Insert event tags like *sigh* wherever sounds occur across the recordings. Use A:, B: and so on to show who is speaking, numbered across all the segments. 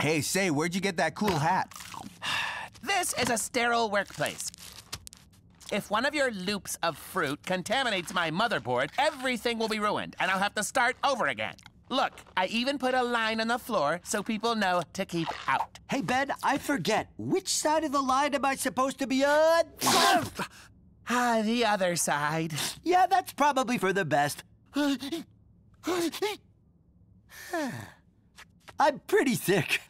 A: Hey, say, where'd you get that cool hat?
B: This is a sterile workplace. If one of your loops of fruit contaminates my motherboard, everything will be ruined, and I'll have to start over again. Look, I even put a line on the floor so people know to keep out.
C: Hey, Ben, I forget. Which side of the line am I supposed to be on?
B: Ah, the other side.
C: yeah, that's probably for the best. I'm pretty sick.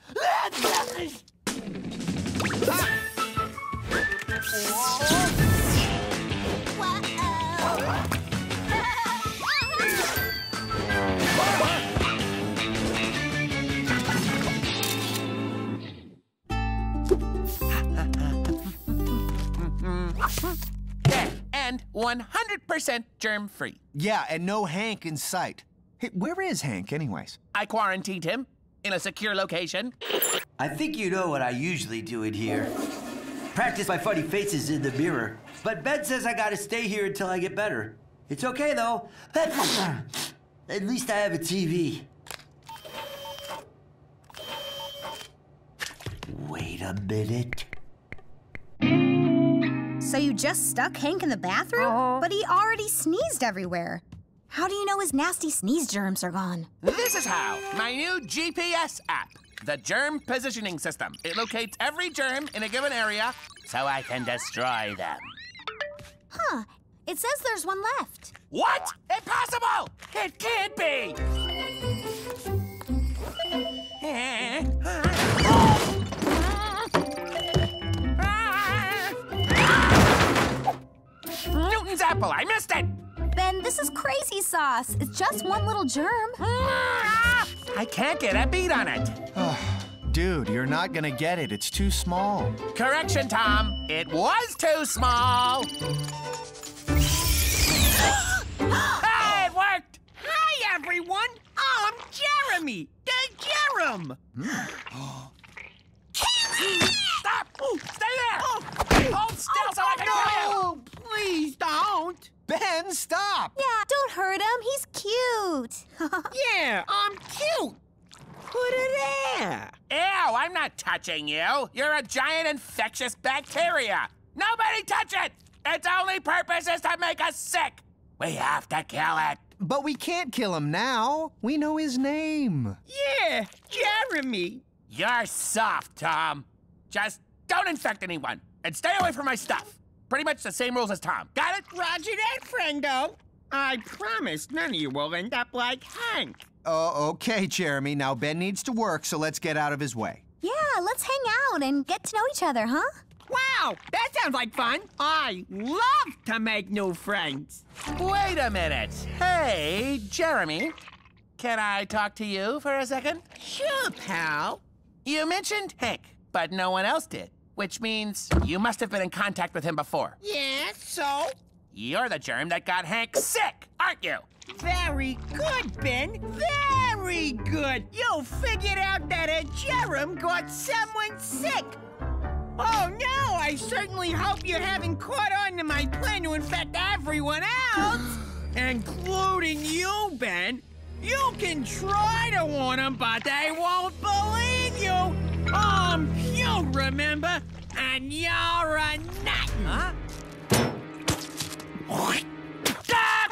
B: Yeah, and 100% germ-free.
A: Yeah, and no Hank in sight. Hey, where is Hank, anyways?
B: I quarantined him in a secure location.
C: I think you know what I usually do in here. Practice my funny faces in the mirror. But Ben says I gotta stay here until I get better. It's okay though. *coughs* At least I have a TV. Wait a minute.
D: So you just stuck Hank in the bathroom? Uh-huh. But he already sneezed everywhere. How do you know his nasty sneeze germs are gone?
B: This is how. My new GPS app. The germ positioning system. It locates every germ in a given area so I can destroy them.
D: Huh. It says there's one left.
B: What? Impossible! It can't be! *laughs* Newton's apple, I missed it!
D: Ben, this is crazy sauce. It's just one little germ.
B: I can't get a beat on it.
A: Ah, dude, you're not gonna get it. It's too small.
B: Correction, Tom. It was too small. hey, it worked!
E: Hi, everyone. I'm Jeremy, the Jerem. *gasps*
B: Stop! Stay there! Oh, Hold still so I oh, can kill you!
E: No, please don't.
A: Ben, stop!
D: Yeah, don't hurt him. He's cute. *laughs*
E: Yeah, I'm cute. Put it there.
B: Ew, I'm not touching you. You're a giant infectious bacteria. Nobody touch it! Its only purpose is to make us sick. We have to kill it.
A: But we can't kill him now. We know his name.
E: Yeah, Jeremy.
B: You're soft, Tom. Just don't infect anyone and stay away from my stuff. Pretty much the same rules as Tom. Got it?
E: Roger that, friendo. I promise none of you will end up like Hank.
A: Oh, okay, Jeremy. Now Ben needs to work, so let's get out of his way.
D: yeah, let's hang out and get to know each other, huh?
E: Wow, that sounds like fun. I love to make new friends.
B: Wait a minute. Hey, Jeremy. Can I talk to you for a second?
E: Sure, pal.
B: You mentioned Hank, but no one else did, which means you must have been in contact with him before.
E: Yeah, so?
B: You're the germ that got Hank sick, aren't you?
E: Very good, Ben. Very good. You figured out that a germ got someone sick. Oh, no, I certainly hope you haven't caught on to my plan to infect everyone else, *gasps* including you, Ben. You can try to warn them, but they won't believe you. Um, I'm cute, remember? And you're a nothing. Huh?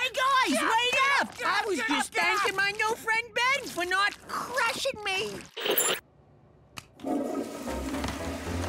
E: Hey, guys, wait up! I was just thanking my new friend Ben for not crushing me.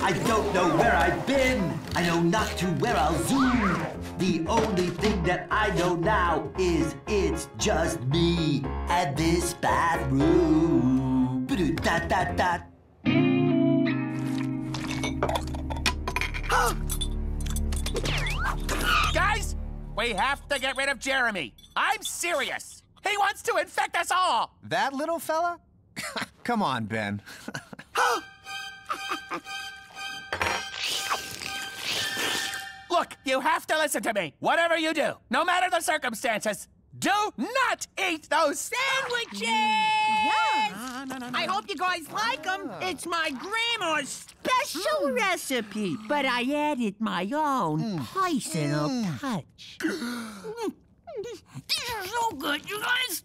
C: I don't know where I've been. I know not to where I'll zoom. The only thing that I know now is it's just me and this bathroom. Da-da-da. *gasps*
B: Guys, we have to get rid of Jeremy. I'm serious. He wants to infect us all.
A: That little fella? *laughs* Come on, Ben. *laughs* *gasps* *gasps* *laughs*
B: Look, you have to listen to me. Whatever you do, no matter the circumstances, do not eat those
E: Sandwiches! I hope you guys like them. It's my grandma's special mm. recipe, but I added my own mm. personal mm. touch. Mm. These are so good, you guys.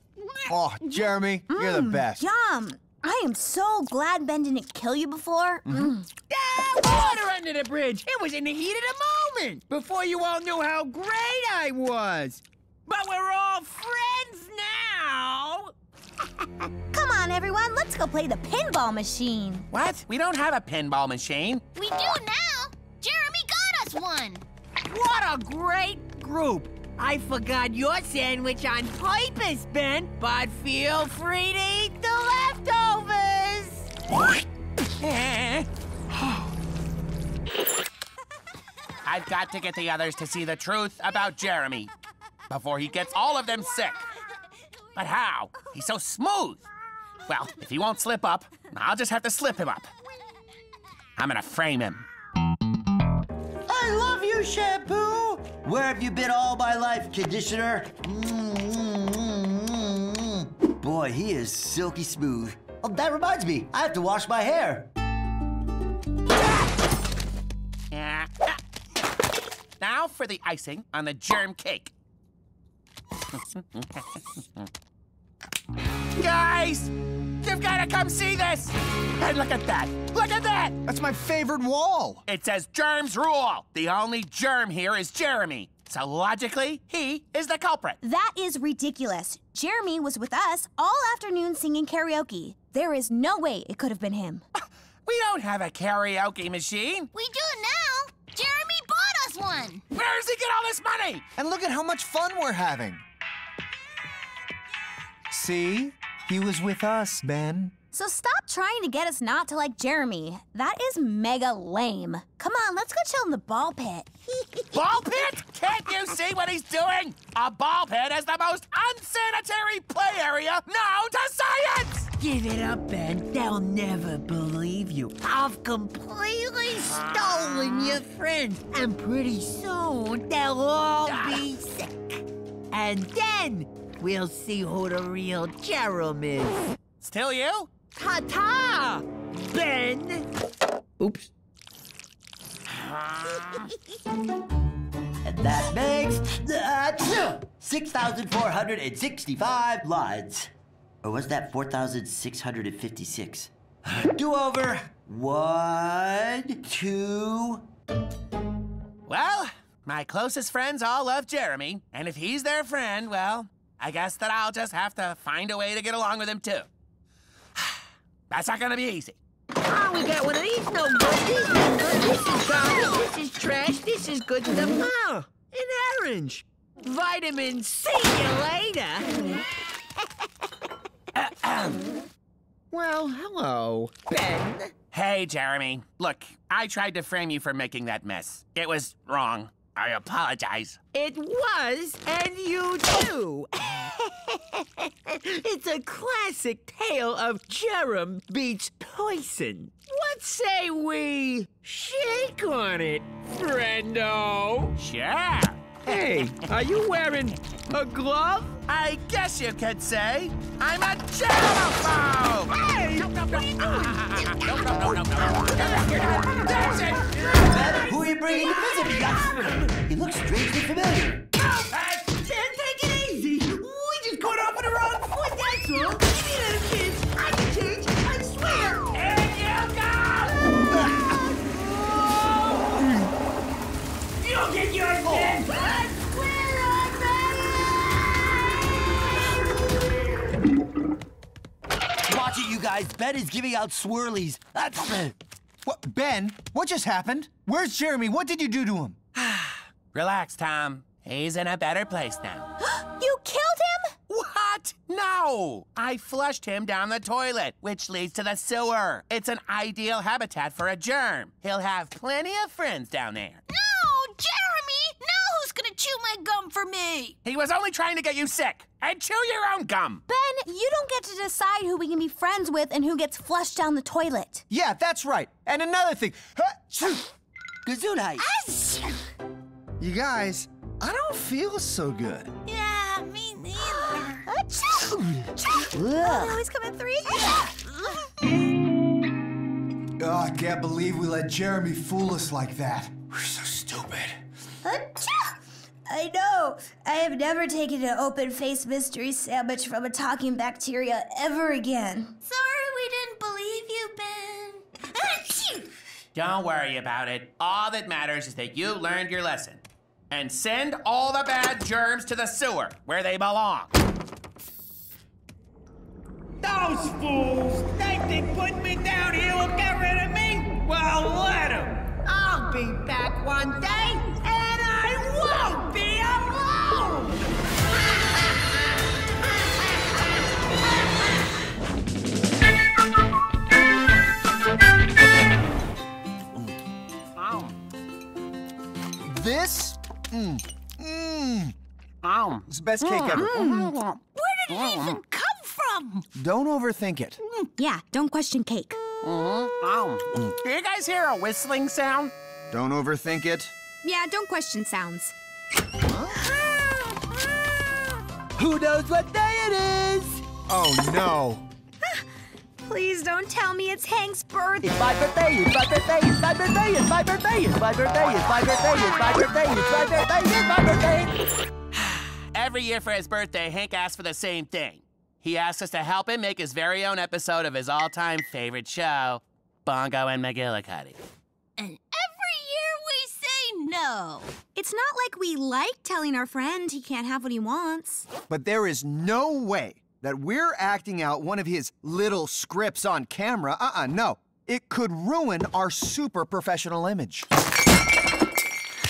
A: Oh, Jeremy, you're the best.
D: Yum. I am so glad Ben didn't kill you before. Mm.
E: Ah, water under the bridge. It was in the heat of the moment, before you all knew how great I was. But we're all friends now. *laughs*
D: Come on, everyone, let's go play the pinball machine.
B: What? We don't have a pinball machine.
F: We do now. Jeremy got us one.
E: What a great group. I forgot your sandwich on purpose, Ben, but feel free to eat. *sighs*
B: I've got to get the others to see the truth about Jeremy before he gets all of them sick. But how? He's so smooth. Well, if he won't slip up, I'll just have to slip him up. I'm gonna frame him.
C: I love you, shampoo. Where have you been all my life, conditioner? Mm-mm-mm-mm. Boy, he is silky smooth. Oh, that reminds me, I have to wash my hair.
B: Now for the icing on the germ cake. Guys, you've got to come see this. And look at that. Look at that.
A: That's my favorite wall.
B: It says germs rule. The only germ here is Jeremy. So logically, he is the culprit.
D: That is ridiculous. Jeremy was with us all afternoon singing karaoke. There is no way it could have been him. *laughs*
B: We don't have a karaoke machine.
F: We do now. Jeremy bought us one.
B: Where does he get all this money?
A: And look at how much fun we're having. See? He was with us, Ben.
D: So stop trying to get us not to like Jeremy. That is mega lame. Come on, let's go chill in the ball pit. *laughs*
B: Ball pit? Can't you see what he's doing? A ball pit is the most unsanitary play area known to science!
E: Give it up, Ben. They'll never believe you. I've completely stolen your friends, and pretty soon they'll all be ah. sick. And then we'll see who the real Jerem is.
B: Still you?
E: Ta-ta, Ben. Oops.
C: And that makes uh, 6,465 lines. Or was that 4,656? Do over. One, two.
B: Well, my closest friends all love Jeremy, and if he's their friend, well, I guess that I'll just have to find a way to get along with him too. That's not gonna be easy.
E: Oh, we got one of these no good. This is good. This is garbage. This is trash. This is good stuff. Oh, an orange. Vitamin C you later. well, hello, Ben.
B: Hey, Jeremy. Look, I tried to frame you for making that mess. It was wrong. I apologize.
E: It was, and you too. *laughs* it's a classic tale of Jerem beats Poison. What say we shake on it, friendo?
B: Sure.
E: Hey, are you wearing a glove?
B: I guess you could say I'm a germaphobe.
E: Hey!
B: No, no, no. Ah, no, no, no, no, no. That's it.
C: Ben, who are you bringing to visit me? He looks strangely familiar.
E: Foot, that's. Give me that kids. I can change, I swear.
B: in you go.
E: You'll get yours, Ben. I swear on
C: Watch it, you guys. Ben is giving out swirlies. That's.
A: What, Ben, what just happened? Where's Jeremy? What did you do to him? *sighs*
B: Relax, Tom. He's in a better place now. *gasps* *gasps*
D: you killed him?
B: What? No! I flushed him down the toilet, which leads to the sewer. It's an ideal habitat for a germ. He'll have plenty of friends down there.
F: No, Jeremy. Now who's gonna chew my gum for me?
B: He was only trying to get you sick. And chew your own gum.
D: Ben, you don't get to decide who we can be friends with and who gets flushed down the toilet.
A: Yeah, that's right. And another thing.
C: Gesundheit.
A: You guys, I don't feel so good.
F: Yeah, me neither.
D: Oh, he's coming three.
A: Oh, I can't believe we let Jeremy fool us like that. We're so stupid.
D: I know. I have never taken an open face mystery sandwich from a talking bacteria ever again.
F: Sorry we didn't believe you, Ben. Achoo!
B: Don't worry about it. All that matters is that you learned your lesson. And send all the bad germs to the sewer, where they belong.
E: Those fools They think they put me down here will get rid of me? Well, let 'em. I'll be back one day, and I won't be alone! Mm.
A: This? Mmm. Mmm. It's the best cake mm. ever. Mm.
F: Where did it even come from?
A: Don't overthink it.
D: Mm, yeah, don't question cake. Mm-hmm.
B: Do you guys hear a whistling sound?
A: Don't overthink it.
D: Yeah, don't question sounds.
C: Who knows what day it is?
A: Oh no. *sighs*
D: Please don't tell me it's Hank's birthday.
C: It's my birthday, it's my birthday, it's my birthday, it's my birthday, it's my birthday, it's my birthday, it's my birthday, it's my birthday, it's my birthday. *sighs*
B: Every year for his birthday, Hank asks for the same thing. He asks us to help him make his very own episode of his all-time favorite show, Bongo and McGillicuddy.
F: And every year we say no.
D: It's not like we like telling our friend he can't have what he wants.
A: But there is no way that we're acting out one of his little scripts on camera. Uh-uh, no. It could ruin our super professional image. *laughs*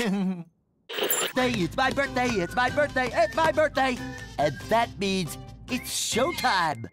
C: Birthday, it's my birthday, it's my birthday, it's my birthday. And that means it's showtime.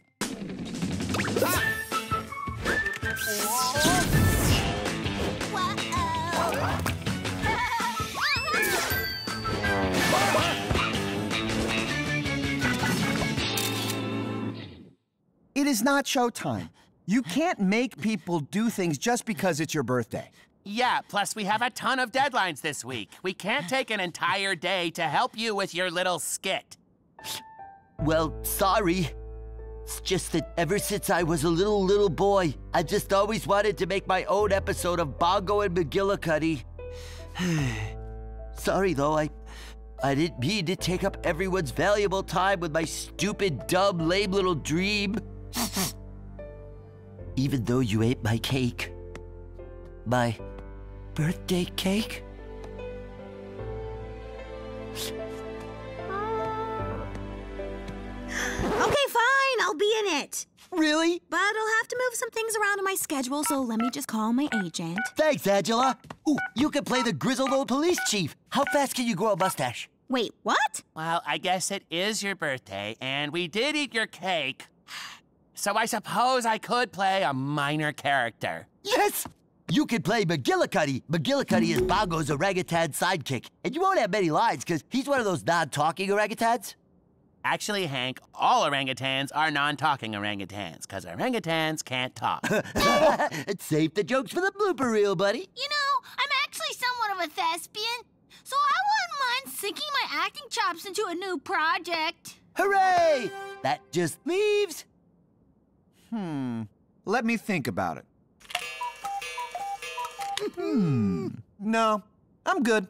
A: It is not showtime. You can't make people do things just because it's your birthday.
B: Yeah, plus we have a ton of deadlines this week. We can't take an entire day to help you with your little skit.
C: Well, sorry. It's just that ever since I was a little, little boy, I just always wanted to make my own episode of Bongo and McGillicuddy. *sighs* sorry, though, I, I didn't mean to take up everyone's valuable time with my stupid, dumb, lame little dream. *sighs* Even though you ate my cake. My birthday cake?
D: Okay, fine, I'll be in it.
C: Really?
D: But I'll have to move some things around in my schedule, so let me just call my agent.
C: Thanks, Angela. Ooh, you can play the grizzled old police chief. How fast can you grow a mustache?
D: Wait, what?
B: Well, I guess it is your birthday, and we did eat your cake. So I suppose I could play a minor character.
C: Yes! You could play McGillicuddy. McGillicuddy is Bongo's orangutan sidekick. And you won't have many lines, because he's one of those non-talking orangutans.
B: Actually, Hank, all orangutans are non-talking orangutans, because orangutans can't talk.
C: It's *laughs* *laughs* save the jokes for the blooper reel, buddy.
F: You know, I'm actually somewhat of a thespian, so I wouldn't mind sinking my acting chops into a new project.
C: Hooray! That just leaves...
A: Hmm. Let me think about it. Hmm. No, I'm good.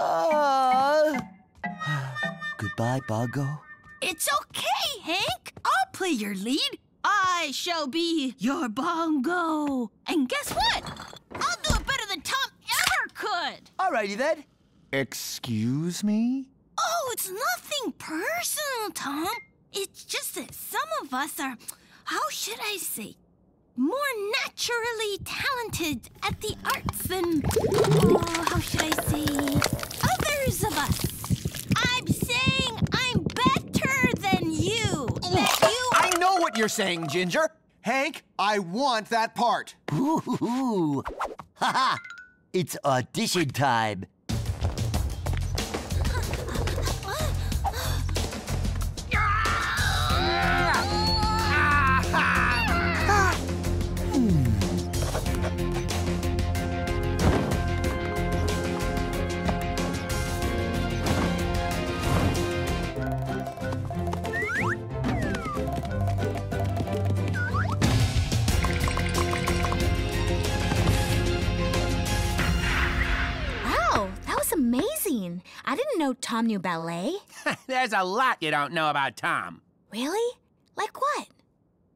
C: Uh... *sighs* Goodbye, Bongo.
F: It's okay, Hank. I'll play your lead. I shall be your bongo. And guess what? I'll do it better than Tom ever could.
C: Alrighty then.
A: Excuse me?
F: Oh, it's nothing personal, Tom. It's just that some of us are, how should I say, more naturally talented at the arts than, oh, how should I say, others of us. I'm saying I'm better than you. That you
A: I know what you're saying, Ginger. Hank, I want that part.
C: Ooh, *laughs* ha! Ha! It's audition time.
D: Tom knew ballet. *laughs*
B: There's a lot you don't know about Tom.
D: Really? Like what?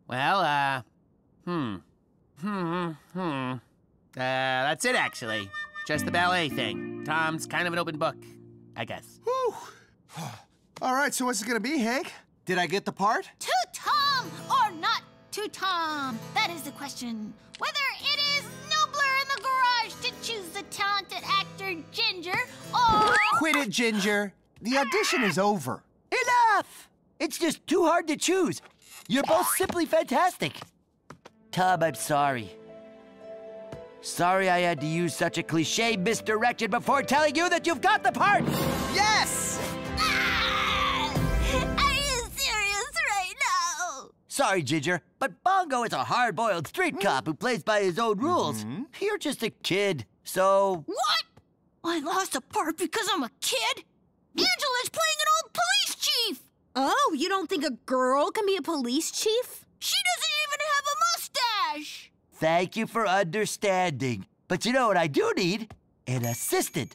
B: Well, uh, hmm. hmm, hmm. Uh, that's it, actually. Just the ballet thing. Tom's kind of an open book, I guess.
A: Whew. *sighs* All right, so what's it gonna be, Hank? Did I get the part?
F: To Tom or not to Tom? That is the question. Whether it is nobler in the garage to choose the talented actor Ginger or.
A: Quit it, Ginger. The audition is over.
C: Enough! It's just too hard to choose. You're both simply fantastic. Tom, I'm sorry. Sorry I had to use such a cliche misdirection before telling you that you've got the part!
A: Yes!
F: Ah! Are you serious right now?
C: Sorry, Ginger, but Bongo is a hard-boiled street cop who plays by his own rules. You're just a kid, so...
F: What? I lost a part because I'm a kid? Angela's playing an old police chief!
D: Oh, you don't think a girl can be a police chief?
F: She doesn't even have a mustache!
C: Thank you for understanding. But you know what I do need? An assistant.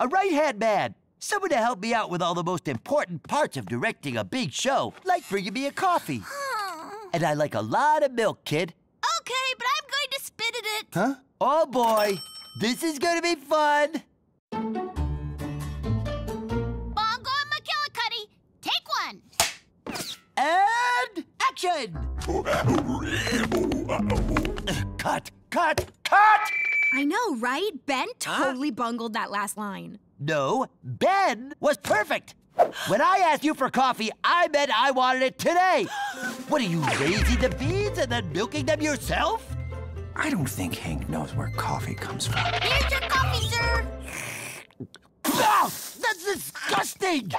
C: A right-hand man. Someone to help me out with all the most important parts of directing a big show, like bringing me a coffee. And I like a lot of milk, kid.
F: Okay, but I'm going to spit in it.
A: Huh?
C: Oh boy, this is gonna be fun.
F: Bongo and McGillicuddy, take one.
C: And action! cut, cut, cut!
D: I know, right? Ben totally bungled that last line.
C: No, Ben was perfect. When I asked you for coffee, I meant I wanted it today. *gasps* What are you, raising the beans and then milking them yourself?
A: I don't think Hank knows where coffee comes from.
F: Here's your coffee, sir.
C: Ah, that's disgusting!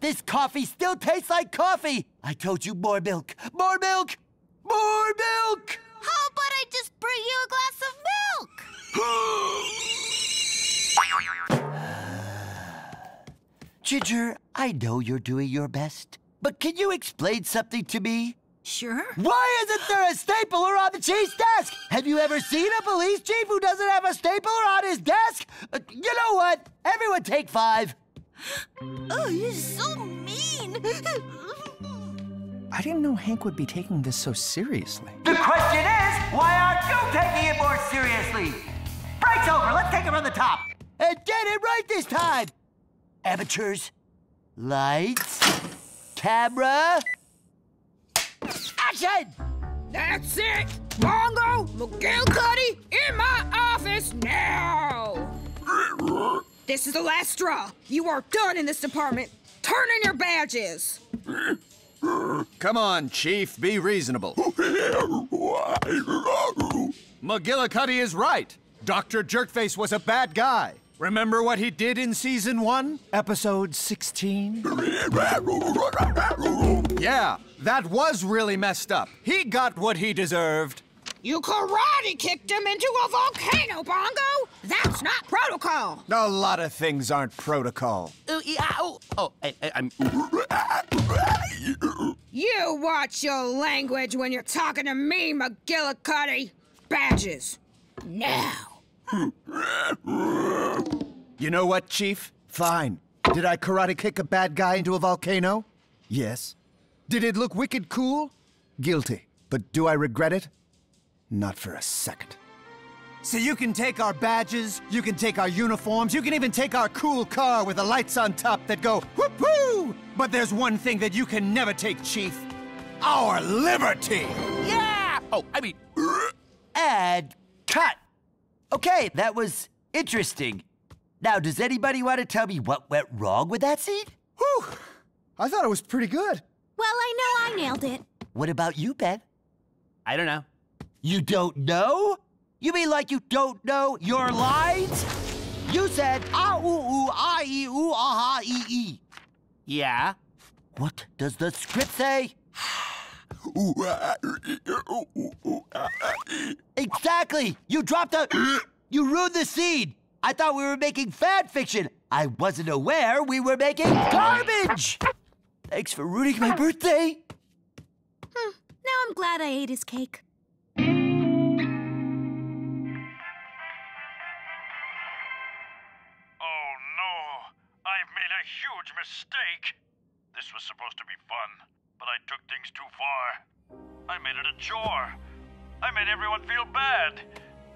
C: This coffee still tastes like coffee. I told you more milk, more milk, more milk!
F: How about I just bring you a glass of milk? *sighs*
C: Ginger, I know you're doing your best, but can you explain something to me?
F: Sure.
C: Why isn't there a stapler on the chief's desk? Have you ever seen a police chief who doesn't have a stapler on his desk? Uh, you know what? Everyone take five.
F: Oh, you're so mean.
A: I didn't know Hank would be taking this so seriously.
C: The question is, why aren't you taking it more seriously? Break's over. Let's take it from the top. And get it right this time. Amateurs, lights, camera, action!
G: That's it! Bongo, McGillicuddy, in my office now! This is the last straw. You are done in this department. Turn in your badges.
A: Come on, Chief, be reasonable. McGillicuddy is right. Dr. Jerkface was a bad guy. Remember what he did in season one, episode 16? *laughs* yeah, that was really messed up. He got what he deserved.
G: You karate kicked him into a volcano, Bongo! That's not protocol!
A: A lot of things aren't protocol.
B: Ooh, yeah, oh, oh, I, I'm.
G: You watch your language when you're talking to me, McGillicuddy! Badges. Now.
A: You know what, Chief? Fine. Did I karate kick a bad guy into a volcano? Yes. Did it look wicked cool? Guilty. But do I regret it? Not for a second. So you can take our badges, you can take our uniforms, you can even take our cool car with the lights on top that go whoop whoo! But there's one thing that you can never take, Chief. Our liberty!
B: Yeah! Oh, I mean.
C: And cut. Okay, that was interesting. Now, does anybody want to tell me what went wrong with that scene?
A: Whew! I thought it was pretty good.
D: Well, I know I nailed it.
C: What about you, Ben?
B: I don't know.
C: You don't know? You mean like you don't know your lines? You said ah ooh ooh ah ee ooh ah ha ee ee.
B: Yeah?
C: What does the script say? Exactly! You dropped a. *clears throat* You ruined the scene! I thought we were making fan fiction! I wasn't aware we were making garbage! Thanks for ruining my birthday!
D: Hmm. Now I'm glad I ate his cake.
H: Oh no, I've made a huge mistake. This was supposed to be fun, but I took things too far. I made it a chore. I made everyone feel bad.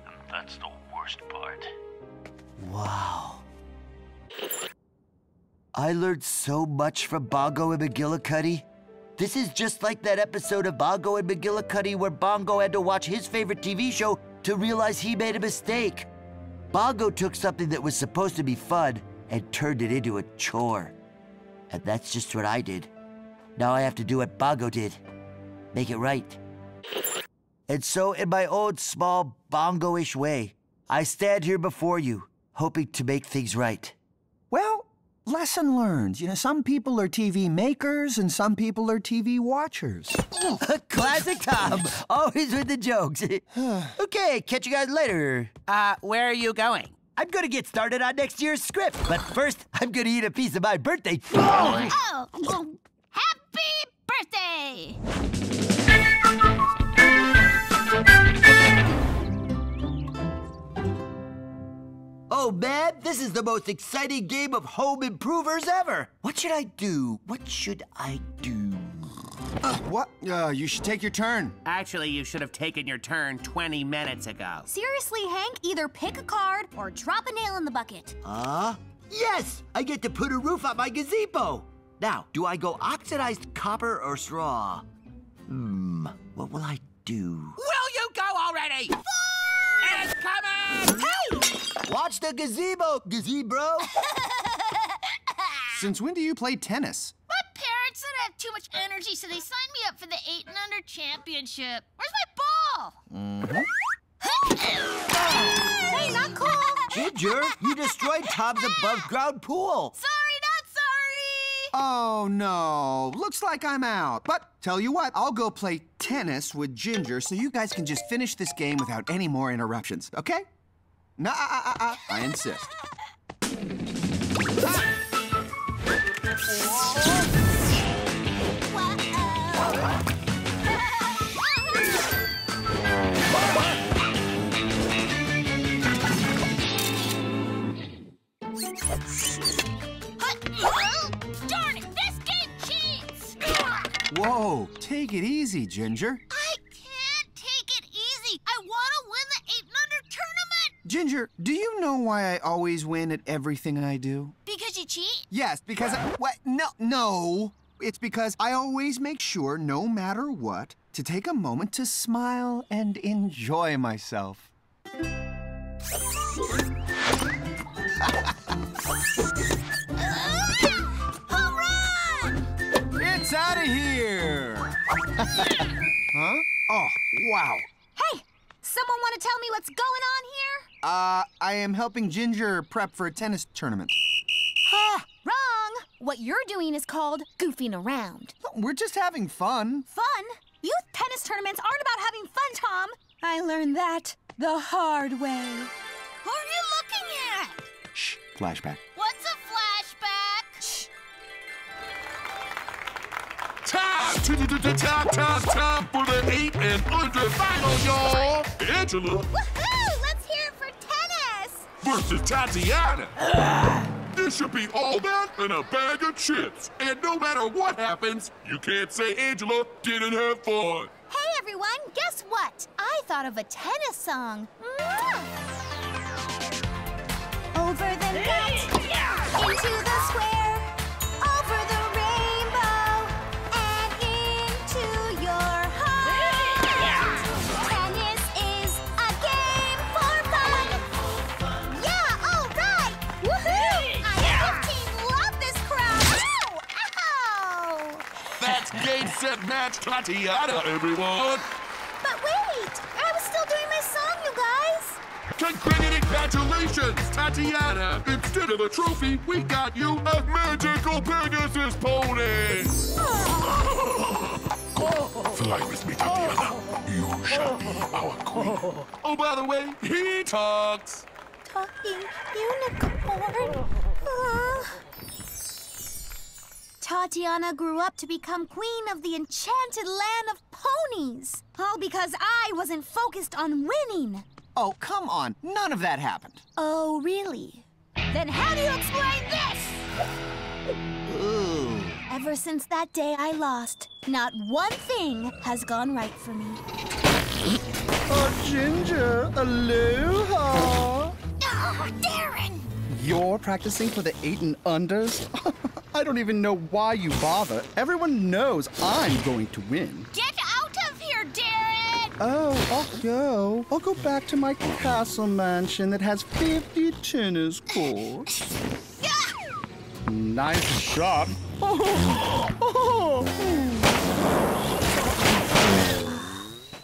H: And that's the worst part.
C: Wow. I learned so much from Bongo and McGillicuddy. This is just like that episode of Bongo and McGillicuddy where Bongo had to watch his favorite TV show to realize he made a mistake. Bongo took something that was supposed to be fun and turned it into a chore. And that's just what I did. Now I have to do what Bongo did. Make it right. And so, in my own small, bongo-ish way, I stand here before you, hoping to make things right.
A: Well, lesson learned. You know, some people are TV makers and some people are TV watchers. *laughs*
C: Classic Tom, *laughs* always with the jokes. *sighs* okay, catch you guys later.
B: Uh, where are you going?
C: I'm gonna get started on next year's script, but first, I'm gonna eat a piece of my birthday. *laughs*
F: Oh, well, happy birthday!
C: Oh man, this is the most exciting game of home improvers ever. What should I do? What should I do?
A: Uh, what? Uh, you should take your turn.
B: Actually, you should have taken your turn 20 minutes ago.
D: Seriously, Hank, either pick a card or drop a nail in the bucket.
C: Uh, yes, I get to put a roof on my gazebo. Now, do I go oxidized copper or straw? Hmm, what will I do?
B: Will you go already? Four! It's coming!
C: Watch the gazebo, gazebo. *laughs*
A: Since when do you play tennis?
F: My parents said I have too much energy, so they signed me up for the 8 and under championship. Where's my ball? Mm-hmm. *laughs*
D: Hey, not cool.
C: Ginger, you destroyed Tom's above ground pool.
F: Sorry, not sorry!
A: Oh no, looks like I'm out. But tell you what, I'll go play tennis with Ginger so you guys can just finish this game without any more interruptions, okay? Nah, uh, uh, uh, I insist.
F: Darn it, this game cheats!
A: Whoa, take it easy, Ginger.
F: I can't take it easy. I want to win the 8 and under tournament
A: Ginger, do you know why I always win at everything I do?
F: because you cheat.
A: Yes, because I, what? No, no. It's because I always make sure, no matter what, to take a moment to smile and enjoy myself. *laughs*
F: Home run!
A: It's out of here! *laughs* huh? Oh, wow.
D: Someone want to tell me what's going on here?
A: Uh, I am helping Ginger prep for a tennis tournament. Ha!
D: Wrong. What you're doing is called goofing around.
A: We're just having fun.
D: Fun? Youth tennis tournaments aren't about having fun, Tom. I learned that the hard way.
F: Who are you looking at?
A: Shh, flashback.
F: What's a flashback?
I: Time, time, time, time for the eight and under final, y'all. Angela
D: Woohoo! Let's hear it for tennis.
I: versus Tatiana. This should be all that and a bag of chips. And no matter what happens, you can't say Angela didn't have fun.
D: Hey, everyone, guess what? I thought of a tennis song. Over the net, into the square,
I: set, match, Tatiana, everyone.
D: But wait, I was still doing my song, you guys.
I: Congratulations, Tatiana! Instead of a trophy, we got you a magical Pegasus pony! *laughs* Fly with me, Tatiana. You shall be our queen. Oh, by the way, he talks.
D: Talking unicorn. Uh. Tatiana grew up to become queen of the enchanted land of ponies. All because I wasn't focused on winning.
A: Oh, come on. None of that happened.
D: Oh, really? Then how do you explain this?
C: Ooh.
D: Ever Ever since that day I lost, not one thing has gone right for me.
J: Oh, Ginger, aloha.
D: Oh, Darren!
J: You're practicing for the eight and unders? *laughs* I don't even know why you bother. Everyone knows I'm going to win.
D: Get out of here, Darren!
J: Oh, oh I'll go. I'll go back to my castle mansion that has 50 tennis courts. *laughs* nice shot.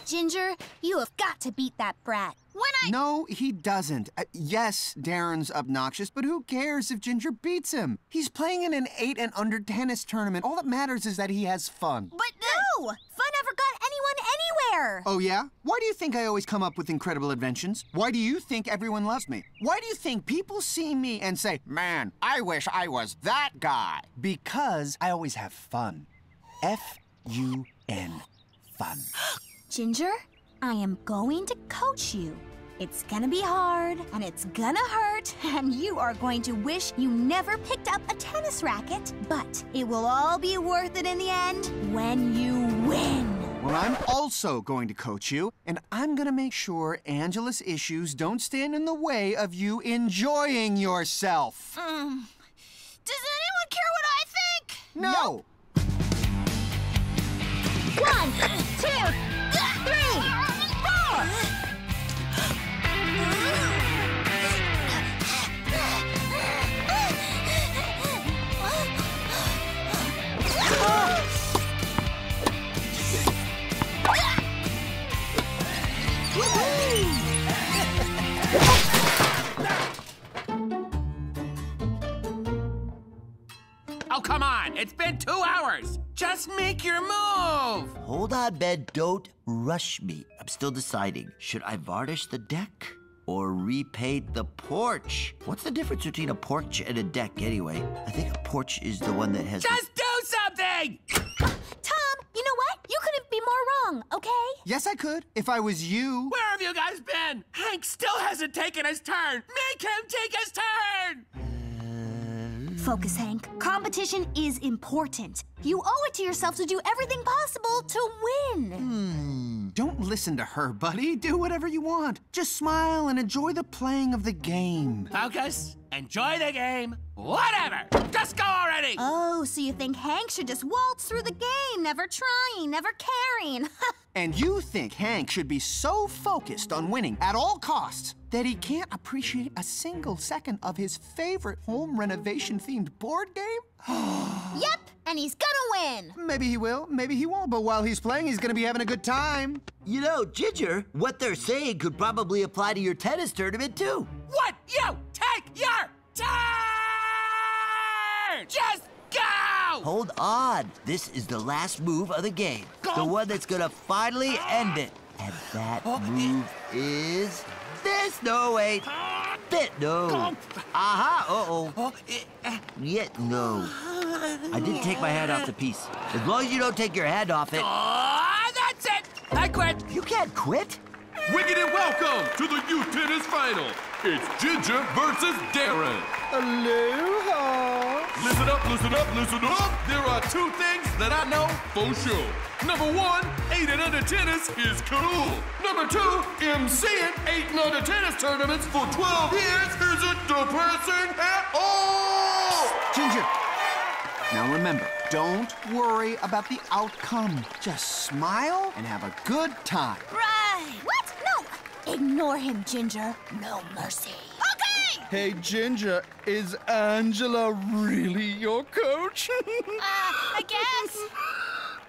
D: Ginger, you have got to beat that brat. When I.
A: No, he doesn't. Uh, yes, Darren's obnoxious, but who cares if Ginger beats him? He's playing in an 8 and under tennis tournament. All that matters is that he has fun.
D: But no! Fun never got anyone anywhere!
A: Oh, yeah? Why do you think I always come up with incredible inventions? Why do you think everyone loves me? Why do you think people see me and say, man, I wish I was that guy? Because I always have fun. F U N. Fun. *gasps*
D: Ginger, I am going to coach you. It's gonna be hard, and it's gonna hurt, *laughs* and you are going to wish you never picked up a tennis racket, but it will all be worth it in the end when you win.
A: Well, I'm also going to coach you, and I'm going to make sure Angela's issues don't stand in the way of you enjoying yourself.
D: Um, does anyone care what I think?
A: No!
D: One, two,
B: Oh, come on. It's been two hours. Just make your move.
C: Hold on, Ben. Don't rush me. I'm still deciding. Should I varnish the deck or repaint the porch? What's the difference between a porch and a deck, anyway? I think a porch is the one that has. the-
B: Just do something.
D: Tom, you know what? You couldn't be more wrong, okay?
A: Yes, I could, if I was you.
B: Where have you guys been? Hank still hasn't taken his turn. Make him take his turn.
D: Focus, Hank. Competition is important. You owe it to yourself to do everything possible to win. Hmm.
A: Don't listen to her, buddy. Do whatever you want. Just smile and enjoy the playing of the game.
B: Focus. Enjoy the game. Whatever. Just go already.
D: Oh, so you think Hank should just waltz through the game, never trying, never caring? *laughs*
A: And you think Hank should be so focused on winning at all costs that he can't appreciate a single second of his favorite home renovation themed board game? *gasps*
D: yep, and he's gonna win.
A: Maybe he will, maybe he won't, but while he's playing, he's gonna be having a good time.
C: You know, Ginger, what they're saying could probably apply to your tennis tournament, too.
B: What? You take your turn. Just go.
C: Hold on. This is the last move of the game. The one that's gonna finally end it. And that *gasps* oh. move is this. No, wait. That, no. Aha, uh-oh. Yet, no. I didn't take my hand off the piece. As long as you don't take your hand off it.
B: Oh, that's it. I quit.
C: You can't quit.
I: Wicked welcome to the youth tennis final. It's Ginger versus Darren.
J: Aloha.
I: Listen up, listen up, listen up. There are two things that I know for sure. Number one, 8 and under tennis is cool. Number two, MCing 8 and under tennis tournaments for 12 years isn't depressing at all.
A: Ginger. Now remember, don't worry about the outcome. Just smile and have a good time.
D: Right. What? No. Ignore him, Ginger. No mercy. Okay.
J: Hey, Ginger, is Angela really your coach? *laughs*
D: Uh, I guess.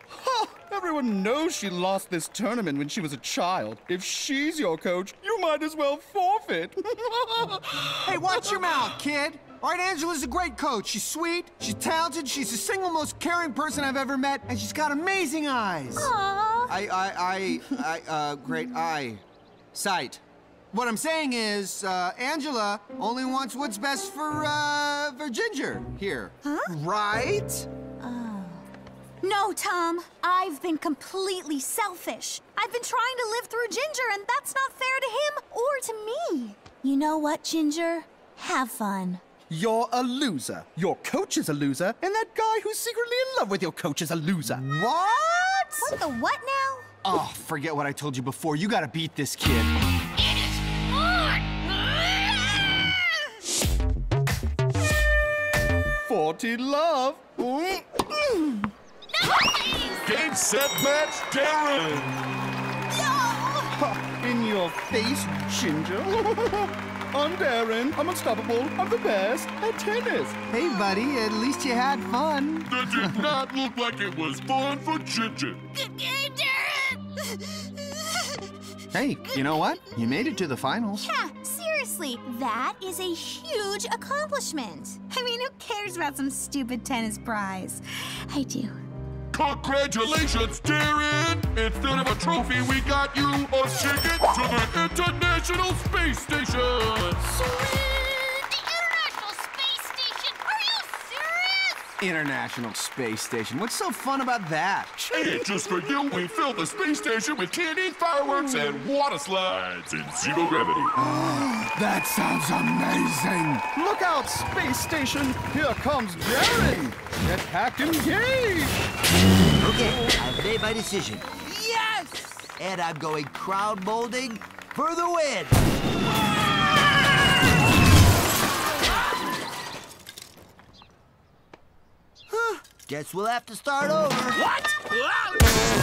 J: Huh, Everyone knows she lost this tournament when she was a child. If she's your coach, you might as well forfeit. *laughs*
A: Hey, watch your mouth, kid. All right, Angela's a great coach. She's sweet, she's talented, she's the single most caring person I've ever met, and she's got amazing eyes.
D: Aww.
A: I, I, I, I, uh, great eye. Sight. What I'm saying is, uh, Angela only wants what's best for, uh, for Ginger here.
K: Huh?
A: Right?
D: No, Tom. I've been completely selfish. I've been trying to live through Ginger, and that's not fair to him or to me. You know what, Ginger? Have fun.
A: You're a loser. Your coach is a loser, and that guy who's secretly in love with your coach is a loser.
J: What?
D: What the what now?
J: Oh, forget what I told you before. You gotta beat this kid.
A: Forty love.
I: Game, set, match, Darren!
A: Ha, in your face, Ginger. *laughs* I'm Darren. I'm unstoppable. I'm the best at tennis.
J: Hey, buddy, at least you had fun.
I: That did not look like it was fun for Ginger.
F: Good game, Darren! *laughs*
J: Hey, you know what? You made it to the finals.
D: Yeah, seriously, that is a huge accomplishment. I mean, who cares about some stupid tennis prize? I do.
I: Congratulations, Darren! Instead of a trophy, we got you a ticket International Space Station.
J: What's so fun about that?
I: And just for you, we filled the space station with candy, fireworks, and water slides in zero gravity. *gasps*
A: That sounds amazing. Look out, space station. Here comes Darren. Get packed and engaged.
C: Okay, I've made my decision.
E: Yes!
C: And I'm going crown molding for the win. Guess we'll have to start over.
E: What?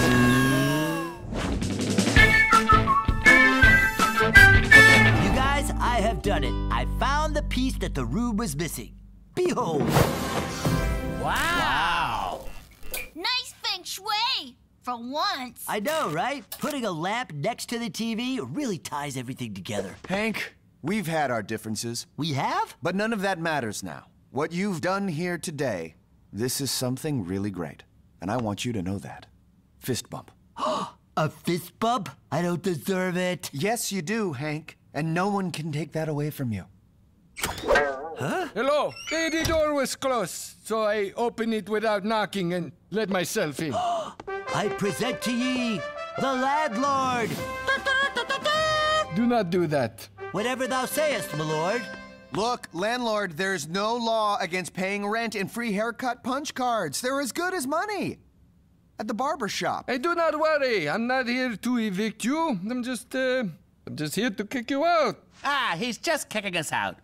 C: You guys, I have done it. I found the piece that the room was missing. Behold.
B: Wow. Wow.
F: Nice feng shui. For once.
C: I know, right? Putting a lamp next to the TV really ties everything together.
A: Hank, we've had our differences,
C: We have?
A: but none of that matters now. What you've done here today, this is something really great. And I want you to know that. Fist bump. *gasps*
C: A fist bump? I don't deserve it.
A: Yes, you do, Hank. And no one can take that away from you. Huh?
L: Hello. Eh, The door was closed, so I opened it without knocking and let myself in. *gasps*
C: I present to ye the landlord.
L: Do not do that.
C: Whatever thou sayest, my lord.
A: Look, landlord, there's no law against paying rent and free haircut punch cards. They're as good as money. At the barber shop.
L: Hey, do not worry. I'm not here to evict you. I'm just, uh, I'm just here to kick you out.
B: Ah, he's just kicking us out.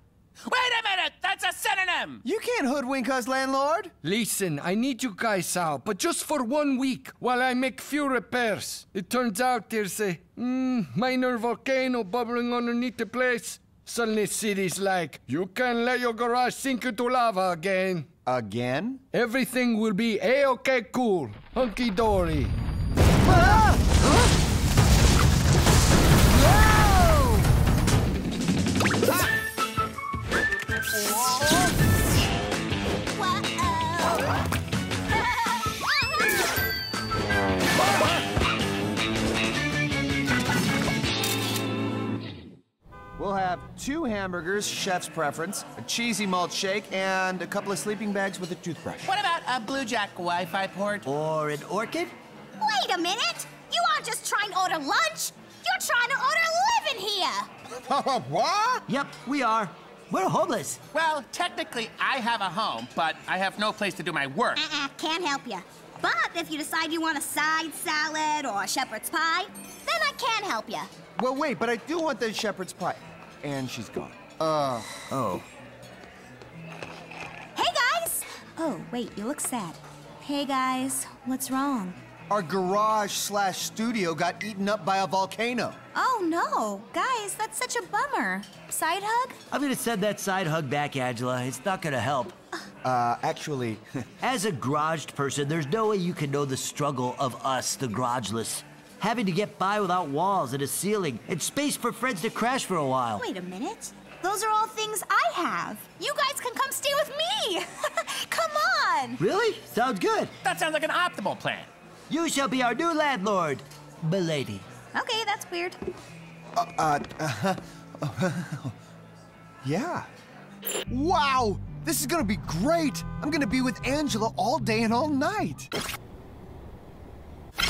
B: Wait a minute! That's a synonym!
A: You can't hoodwink us, landlord.
L: Listen, I need you guys out, but just for one week while I make few repairs. It turns out there's a mm, minor volcano bubbling underneath the place. Suddenly, cities like, you can let your garage sink into lava again.
A: Again?
L: Everything will be a-okay cool, hunky dory. Ah!
A: We'll have two hamburgers, chef's preference, a cheesy malt shake, and a couple of sleeping bags with a toothbrush.
B: What about a Blue Jack Wi Fi port?
C: Or an orchid?
D: Wait a minute! You aren't just trying to order lunch! You're trying to order living here! *laughs*
A: what?
C: Yep, we are. We're homeless.
B: Well, technically, I have a home, but I have no place to do my work.
D: Uh-uh, can't help you. But if you decide you want a side salad or a shepherd's pie, then I can help you.
A: Well, wait, but I do want the shepherd's pie. And she's gone. Uh,
C: Oh.
D: Hey guys! Oh, wait, you look sad. Hey guys, what's wrong?
A: our garage slash studio got eaten up by a volcano.
D: Oh no, guys, that's such a bummer. Side hug?
C: I'm gonna send that side hug back, Angela. It's not gonna help.
A: Uh, actually, *laughs*
C: As a garaged person, there's no way you can know the struggle of us, the garageless. Having to get by without walls and a ceiling and space for friends to crash for a while.
D: Wait a minute. Those are all things I have. You guys can come stay with me. *laughs* come on.
C: Really? Sounds good.
B: That sounds like an optimal plan.
C: You shall be our new landlord, milady.
D: Okay, that's weird.
A: Uh uh, uh, *laughs* yeah. Wow! This is gonna be great! I'm gonna be with Angela all day and all night.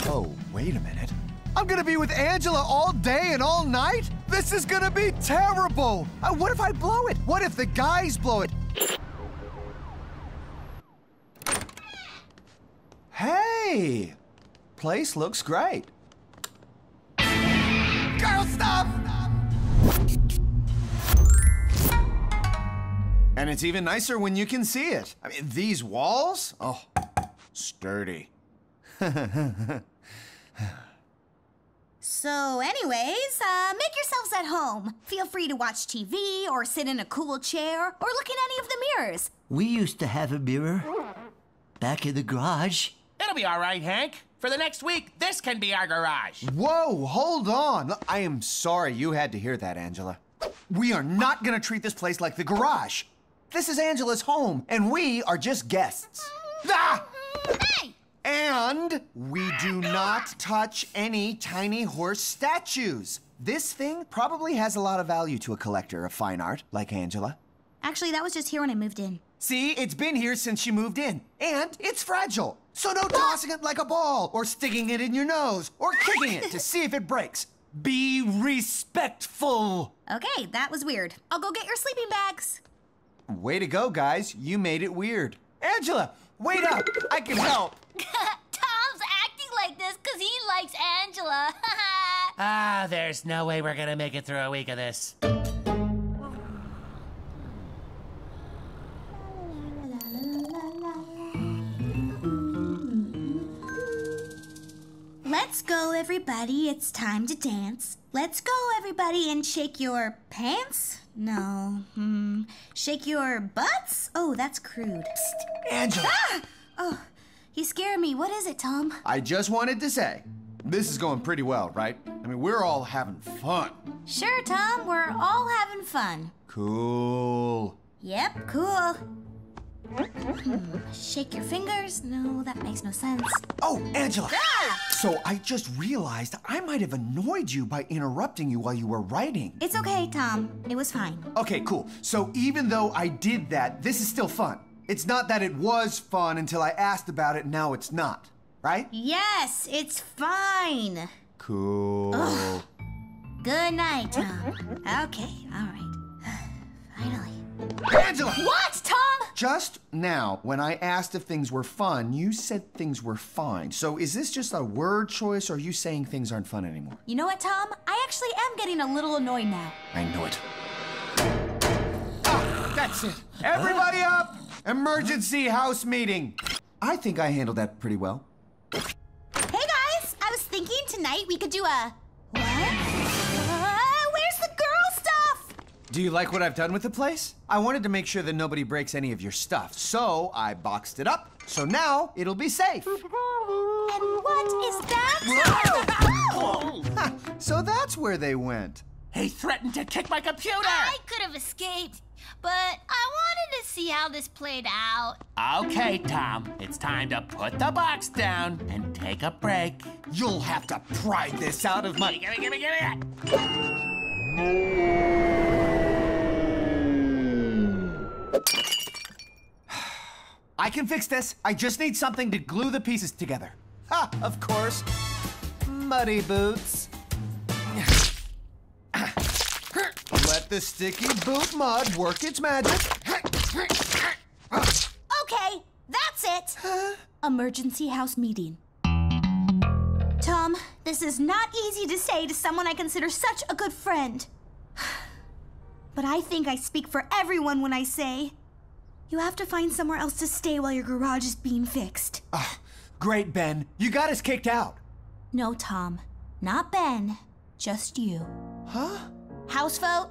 A: Oh, wait a minute. I'm gonna be with Angela all day and all night? This is gonna be terrible! Uh, what if I blow it? What if the guys blow it? Hey! Place looks great. Girl, stop! And it's even nicer when you can see it. I mean, these walls? Oh, sturdy. *laughs*
D: So, anyways, uh, make yourselves at home. Feel free to watch TV or sit in a cool chair or look in any of the mirrors.
C: We used to have a mirror back in the garage.
B: It'll be all right, Hank. For the next week, this can be our garage.
A: Whoa, hold on. I am sorry you had to hear that, Angela. We are not gonna treat this place like the garage. This is Angela's home, and we are just guests. Ah!
F: Hey!
A: And we do not touch any tiny horse statues. This thing probably has a lot of value to a collector of fine art like Angela.
D: Actually, that was just here when I moved in.
A: See, it's been here since she moved in, and it's fragile. So no tossing it like a ball, or sticking it in your nose, or kicking it to *laughs* see if it breaks. Be respectful.
D: Okay, that was weird. I'll go get your sleeping bags.
A: Way to go, guys. You made it weird. Angela, wait up. I can help. *laughs*
F: Tom's acting like this because he likes Angela. *laughs*
B: Ah, there's no way we're gonna make it through a week of this.
D: Let's go, everybody. It's time to dance. Let's go, everybody, and shake your pants? No. Hmm. Shake your butts? Oh, that's crude. Psst.
A: Angela.
D: Ah! Oh, you scare me. What is it, Tom?
A: I just wanted to say, this is going pretty well, right? I mean, we're all having fun.
D: Sure, Tom. We're all having fun.
A: Cool.
D: Yep, cool. Hmm. Shake your fingers? No, that makes no sense.
A: Oh, Angela.
D: Ah!
A: So I just realized I might have annoyed you by interrupting you while you were writing.
D: It's okay, Tom. It was fine.
A: Okay, cool. So even though I did that, this is still fun. It's not that it was fun until I asked about it, now it's not. Right?
D: Yes, it's fine.
A: Cool.
D: Good night, Tom. Okay, all right. *sighs* Finally.
A: Angela!
D: What, Tom?
A: Just now, when I asked if things were fun, you said things were fine. So is this just a word choice or are you saying things aren't fun anymore?
D: You know what, Tom? I actually am getting a little annoyed now.
A: I knew it. Ah, that's it. Everybody up! Emergency house meeting. I think I handled that pretty well.
D: Hey guys, I was thinking tonight we could do a.
A: Do you like what I've done with the place? I wanted to make sure that nobody breaks any of your stuff, so I boxed it up. So now it'll be safe.
D: And what is that? *laughs*
A: Ha, so that's where they went.
B: He threatened to kick my computer!
F: I could have escaped, but I wanted to see how this played out.
B: Okay, Tom, it's time to put the box down and take a break.
A: You'll have to pry this out of my.
B: Gimme, gimme, gimme, gimme! *laughs*
A: I can fix this. I just need something to glue the pieces together. Ha, of course. Muddy boots. Let the sticky boot mud work its magic.
D: Okay, that's it. Emergency house meeting. Tom, this is not easy to say to someone I consider such a good friend. But I think I speak for everyone when I say you have to find somewhere else to stay while your garage is being fixed.
A: Ah, great, Ben. You got us kicked out.
D: No, Tom. Not Ben. Just you.
A: Huh?
D: House vote?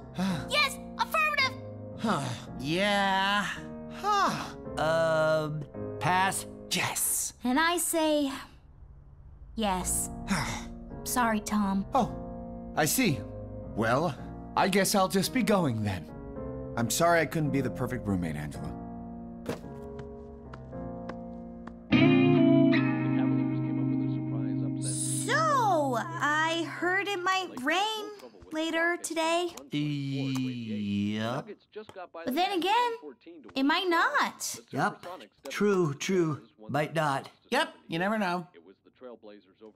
F: Yes, affirmative.
A: Huh.
B: Yeah.
A: Huh.
C: Um, pass.
A: Yes.
D: And I say yes. *sighs* Sorry, Tom.
A: Oh, I see. Well, I guess I'll just be going then. I'm sorry I couldn't be the perfect roommate, Angela.
D: So, I heard it might rain later today.
C: Yep.
D: But then again, it might not.
C: Yep. True, true. Might not.
B: Yep, you never know.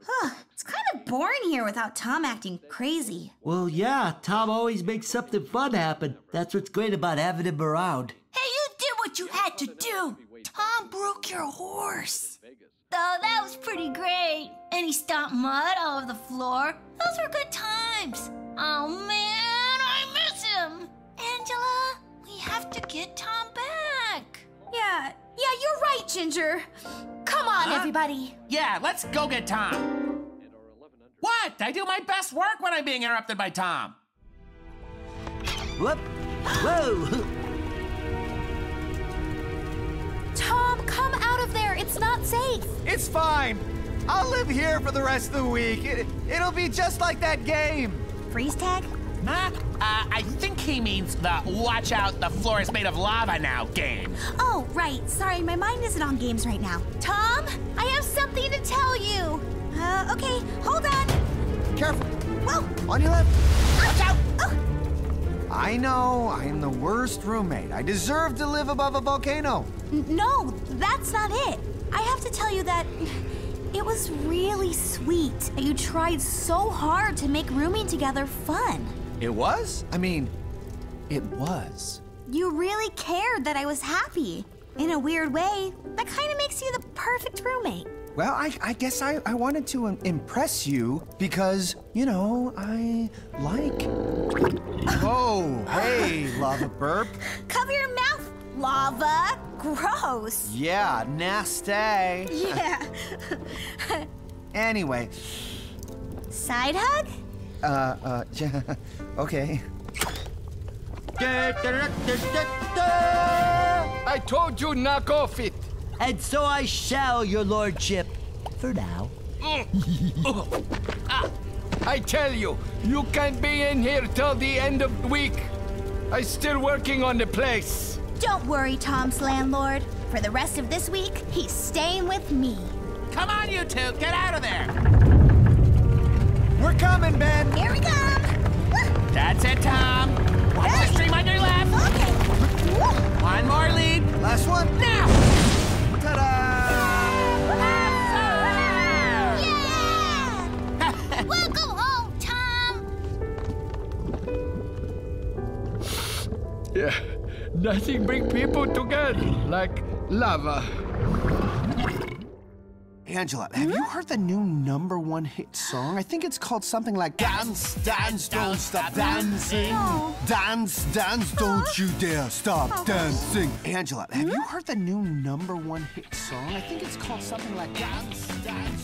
D: Huh, it's kind of boring here without Tom acting crazy.
C: Well, yeah, Tom always makes something fun happen. That's what's great about having him around.
F: Hey, you did what you had to do. Tom broke your horse. Oh, that was pretty great. And he stomped mud all over the floor. Those were good times. Oh man, I miss him. Angela, we have to get Tom back.
D: Yeah, yeah, you're right, Ginger. Come on, everybody.
B: Yeah, let's go get Tom. What? I do my best work when I'm being interrupted by Tom.
C: Whoop! Whoa!
D: Tom, come out of there. It's not safe.
A: It's fine. I'll live here for the rest of the week. It, it'll be just like that game.
D: Freeze tag?
B: Huh? Uh, I think he means the watch out, the floor is made of lava now game.
D: Oh, right. Sorry, my mind isn't on games right now. Tom, I have something to tell you. Uh, okay, hold on.
A: Careful.
D: Whoa!
A: On your left.
D: Watch out! Oh,
A: I know, I'm the worst roommate. I deserve to live above a volcano.
D: no, that's not it. I have to tell you that it was really sweet that you tried so hard to make rooming together fun.
A: It was? I mean, it was.
D: You really cared that I was happy. In a weird way, that kind of makes you the perfect roommate.
A: Well, I, I guess I, I wanted to im- impress you because, you know, I like. Oh, hey, *laughs* lava burp.
D: Cover your mouth, lava. Gross.
A: Yeah, nasty.
D: Yeah.
A: Anyway,
D: Side hug?
A: Uh, uh, *laughs* yeah, okay.
L: I told you knock off it.
C: And so I shall, your lordship. For now.
L: I tell you, you can't be in here till the end of the week. I'm still working on the place.
D: Don't worry, Tom's landlord. For the rest of this week, he's staying with me.
B: Come on, you two, get out of there.
A: We're coming, Ben.
D: Here we come.
B: That's it, Tom. Watch the stream on your left.
D: Okay.
B: One more lead.
A: Last one.
B: Now.
D: Yeah! *laughs*
F: Welcome home, Tom.
L: Yeah, nothing bring people together like lava.
A: Angela, have you heard the new number one hit song? I think it's called something like Dance, Dance, Don't Stop Dancing. Dance, Dance, Don't You Dare Stop Dancing. Angela, have you heard the new number one hit song? I think it's called something like Dance, Dance,